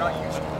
not usually.